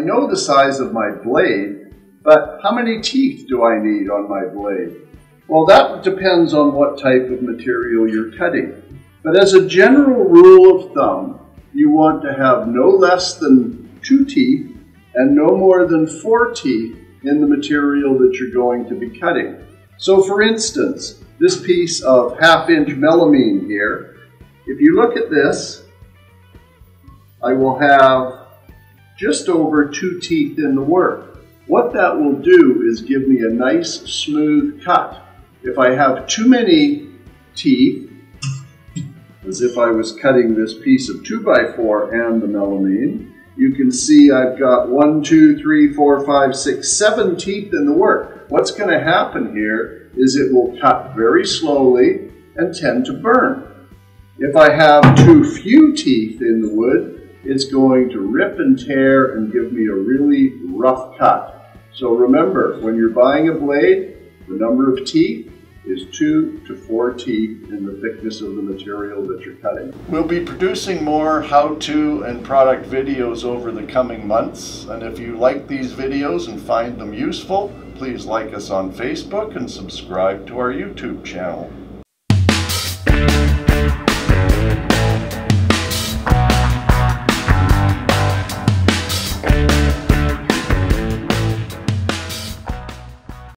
know the size of my blade, but how many teeth do I need on my blade? Well, that depends on what type of material you're cutting. But as a general rule of thumb, you want to have no less than two teeth and no more than four teeth in the material that you're going to be cutting. So for instance, this piece of half inch melamine here, if you look at this, I will have just over two teeth in the work. What that will do is give me a nice smooth cut. If I have too many teeth, as if I was cutting this piece of 2x4 and the melamine, you can see I've got one, two, three, four, five, six, seven teeth in the work. What's going to happen here is it will cut very slowly and tend to burn. If I have too few teeth in the wood, it's going to rip and tear and give me a really rough cut. So remember, when you're buying a blade, the number of teeth is two to four teeth in the thickness of the material that you're cutting. We'll be producing more how-to and product videos over the coming months. And if you like these videos and find them useful, please like us on Facebook and subscribe to our YouTube channel.